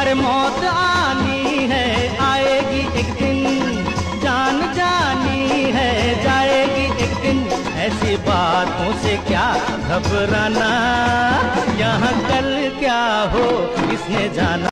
अरे मौत आनी है, आएगी एक दिन। जान जानी है, जाएगी एक दिन। ऐसी बातों से क्या घबराना? यहाँ कल क्या हो, किसने जाना?